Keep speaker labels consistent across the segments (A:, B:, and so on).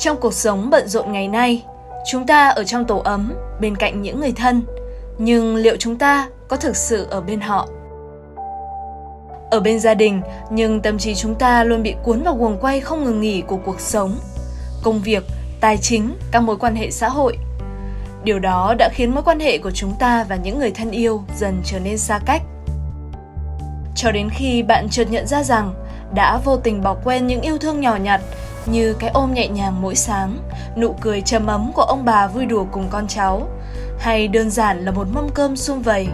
A: Trong cuộc sống bận rộn ngày nay, chúng ta ở trong tổ ấm bên cạnh những người thân, nhưng liệu chúng ta có thực sự ở bên họ? Ở bên gia đình, nhưng tâm trí chúng ta luôn bị cuốn vào guồng quay không ngừng nghỉ của cuộc sống, công việc, tài chính, các mối quan hệ xã hội. Điều đó đã khiến mối quan hệ của chúng ta và những người thân yêu dần trở nên xa cách. Cho đến khi bạn chợt nhận ra rằng đã vô tình bỏ quên những yêu thương nhỏ nhặt như cái ôm nhẹ nhàng mỗi sáng, nụ cười trầm ấm của ông bà vui đùa cùng con cháu, hay đơn giản là một mâm cơm sum vầy.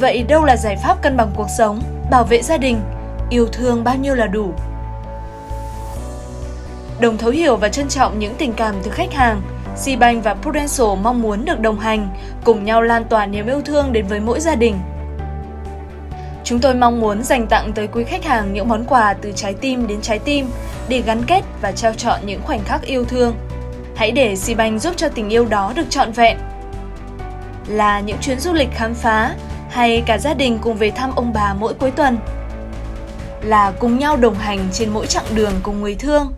A: Vậy đâu là giải pháp cân bằng cuộc sống, bảo vệ gia đình, yêu thương bao nhiêu là đủ? Đồng thấu hiểu và trân trọng những tình cảm từ khách hàng, Cbank và Prudential mong muốn được đồng hành, cùng nhau lan tỏa niềm yêu thương đến với mỗi gia đình – Chúng tôi mong muốn dành tặng tới quý khách hàng những món quà từ trái tim đến trái tim để gắn kết và trao chọn những khoảnh khắc yêu thương. Hãy để Sibank giúp cho tình yêu đó được trọn vẹn. Là những chuyến du lịch khám phá hay cả gia đình cùng về thăm ông bà mỗi cuối tuần. Là cùng nhau đồng hành trên mỗi chặng đường cùng người thương.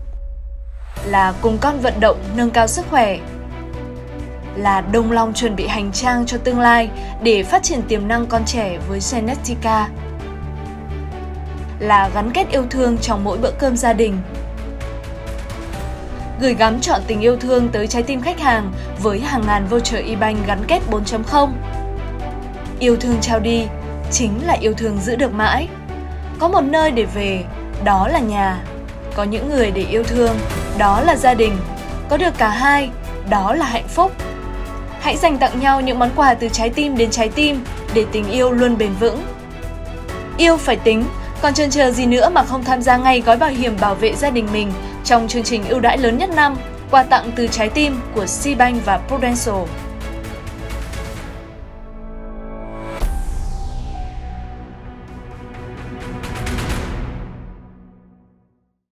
A: Là cùng con vận động nâng cao sức khỏe là đồng lòng chuẩn bị hành trang cho tương lai để phát triển tiềm năng con trẻ với Genetica. Là gắn kết yêu thương trong mỗi bữa cơm gia đình. Gửi gắm chọn tình yêu thương tới trái tim khách hàng với hàng ngàn voucher e-bank gắn kết 4.0. Yêu thương trao đi chính là yêu thương giữ được mãi. Có một nơi để về, đó là nhà. Có những người để yêu thương, đó là gia đình. Có được cả hai, đó là hạnh phúc. Hãy dành tặng nhau những món quà từ trái tim đến trái tim để tình yêu luôn bền vững. Yêu phải tính, còn chần chờ gì nữa mà không tham gia ngay gói bảo hiểm bảo vệ gia đình mình trong chương trình ưu đãi lớn nhất năm, quà tặng từ trái tim của Seabank và Prudential.